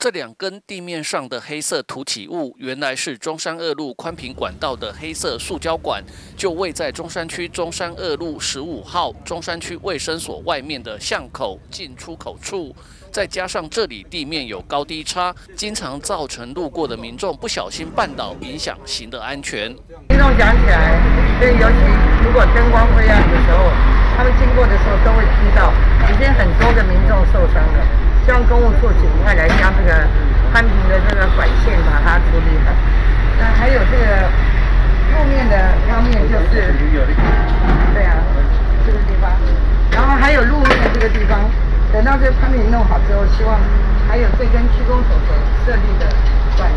这两根地面上的黑色凸起物，原来是中山二路宽频管道的黑色塑胶管，就位在中山区中山二路十五号中山区卫生所外面的巷口进出口处。再加上这里地面有高低差，经常造成路过的民众不小心绊倒，影响行的安全。民众讲起来，对，尤其如果灯光灰暗的时候，他们经过的时候都会听到，已经很多个民众受伤了。公务处尽快来将这个宽频的这个管线把它处理好。那还有这个路面的方面，就是对啊，这个地方，然后还有路面这个地方，等到这个宽频弄好之后，希望还有这根区公所所设立的管，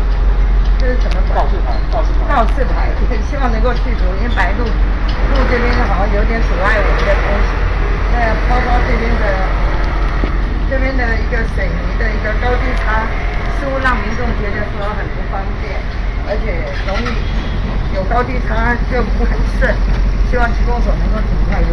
这是什么告示牌？告示牌。告示牌，希望能够去除，因为白路路这边好像有点阻碍我们的通行。那包括这边的。这边的一个水泥的一个高低差，似乎让民众觉得说很不方便，而且容易有高低差就不很顺。希望施工所能够尽快就。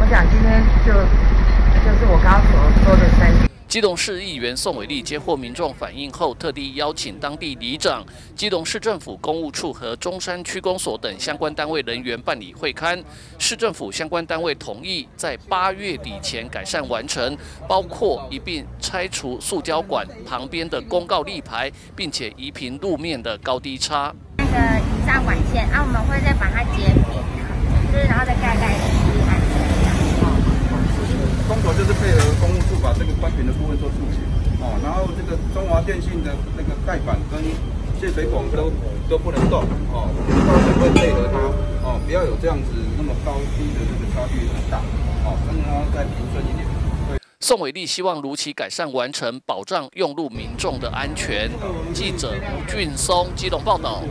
我想今天就就是我刚刚所说的三点。基隆市议员宋伟立接获民众反映后，特地邀请当地里长、基隆市政府公务处和中山区公所等相关单位人员办理会勘。市政府相关单位同意在八月底前改善完成，包括一并拆除塑胶管旁边的公告立牌，并且移平路面的高低差。那个以上管线，啊，我们会再把它截平，就是然后再盖盖公所就是配合公务处把这个关屏的部分做竖起，哦，然后这个中华电信的那个盖板跟泄水管都都不能动，哦，高层会配合它，哦，不要有这样子那么高低的这个差距很大，哦，让它再平顺一点。宋伟立希望如期改善完成，保障用路民众的安全。记者吴俊松基隆报道。